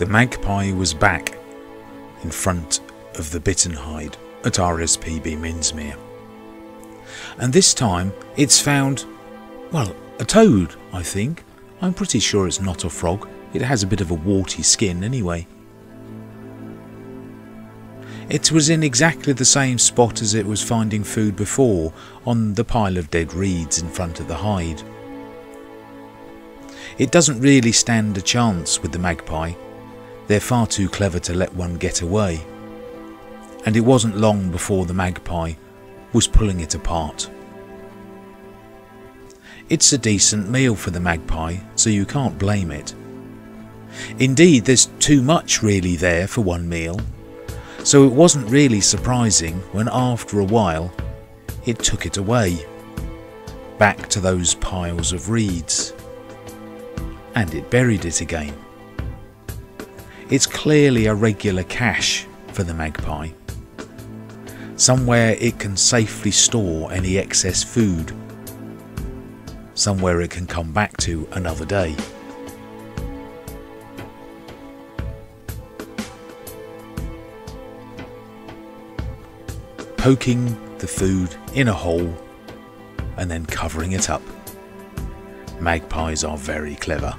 The magpie was back in front of the Bittern hide at RSPB Minsmere. And this time it's found, well, a toad, I think. I'm pretty sure it's not a frog. It has a bit of a warty skin anyway. It was in exactly the same spot as it was finding food before, on the pile of dead reeds in front of the hide. It doesn't really stand a chance with the magpie. They're far too clever to let one get away. And it wasn't long before the magpie was pulling it apart. It's a decent meal for the magpie, so you can't blame it. Indeed, there's too much really there for one meal, so it wasn't really surprising when after a while it took it away, back to those piles of reeds, and it buried it again. It's clearly a regular cache for the magpie, somewhere it can safely store any excess food, somewhere it can come back to another day. poking the food in a hole and then covering it up. Magpies are very clever.